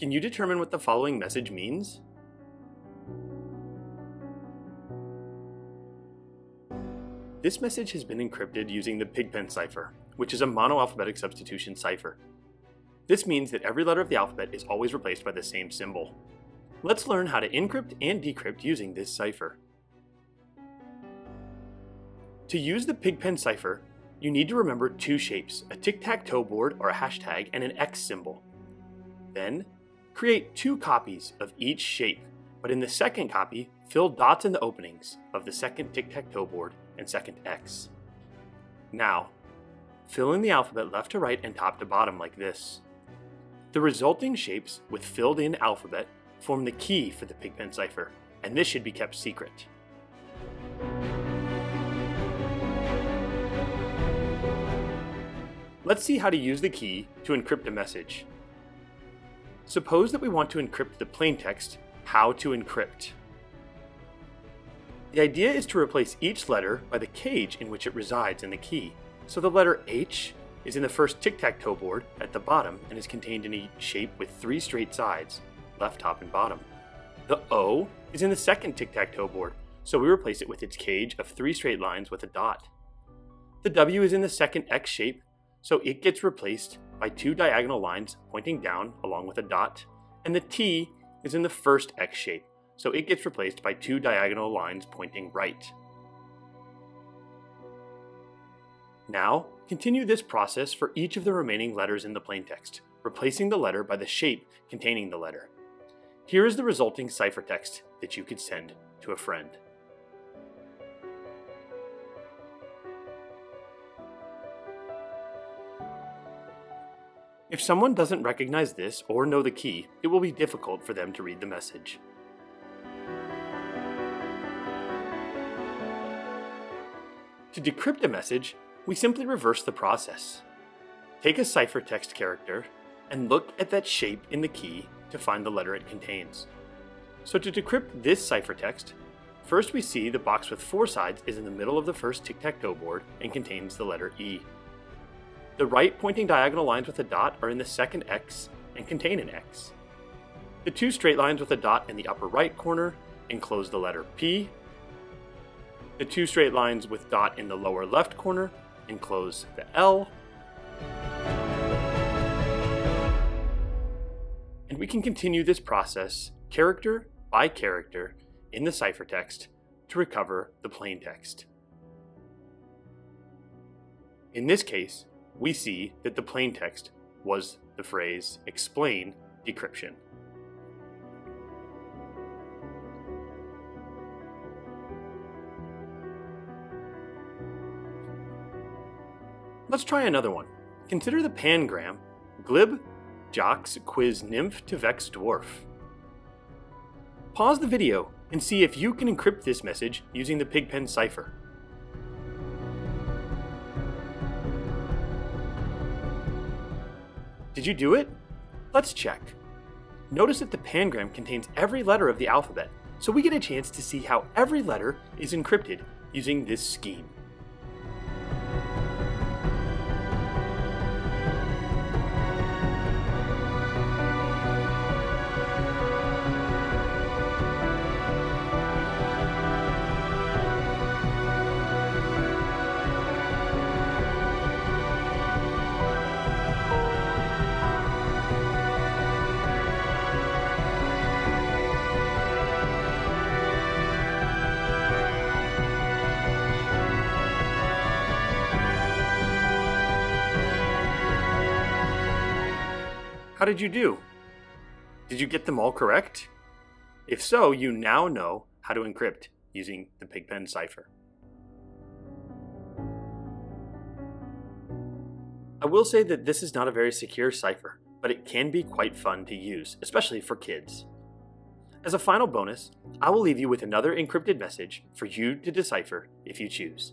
Can you determine what the following message means? This message has been encrypted using the Pigpen cipher, which is a monoalphabetic substitution cipher. This means that every letter of the alphabet is always replaced by the same symbol. Let's learn how to encrypt and decrypt using this cipher. To use the Pigpen cipher, you need to remember two shapes, a tic-tac-toe board or a hashtag and an X symbol. Then, create two copies of each shape, but in the second copy, fill dots in the openings of the second tic-tac-toe board and second X. Now, fill in the alphabet left to right and top to bottom like this. The resulting shapes with filled in alphabet form the key for the Pigpen cipher, and this should be kept secret. Let's see how to use the key to encrypt a message. Suppose that we want to encrypt the plaintext, how to encrypt. The idea is to replace each letter by the cage in which it resides in the key. So the letter H is in the first tic-tac-toe board at the bottom and is contained in a shape with three straight sides, left, top, and bottom. The O is in the second tic-tac-toe board, so we replace it with its cage of three straight lines with a dot. The W is in the second X shape, so it gets replaced by two diagonal lines pointing down along with a dot, and the T is in the first X shape, so it gets replaced by two diagonal lines pointing right. Now, continue this process for each of the remaining letters in the plaintext, replacing the letter by the shape containing the letter. Here is the resulting ciphertext that you could send to a friend. If someone doesn't recognize this or know the key, it will be difficult for them to read the message. To decrypt a message, we simply reverse the process. Take a ciphertext character and look at that shape in the key to find the letter it contains. So to decrypt this ciphertext, first we see the box with four sides is in the middle of the first tic-tac-toe board and contains the letter E. The right pointing diagonal lines with a dot are in the second X and contain an X. The two straight lines with a dot in the upper right corner enclose the letter P the two straight lines with dot in the lower left corner enclose the L. And we can continue this process character by character in the ciphertext to recover the plain text. In this case, we see that the plain text was the phrase explain decryption. Let's try another one. Consider the pangram glib jocks quiz nymph to vex dwarf. Pause the video and see if you can encrypt this message using the Pigpen cipher. Did you do it? Let's check. Notice that the pangram contains every letter of the alphabet, so we get a chance to see how every letter is encrypted using this scheme. How did you do? Did you get them all correct? If so, you now know how to encrypt using the Pigpen cipher. I will say that this is not a very secure cipher, but it can be quite fun to use, especially for kids. As a final bonus, I will leave you with another encrypted message for you to decipher if you choose.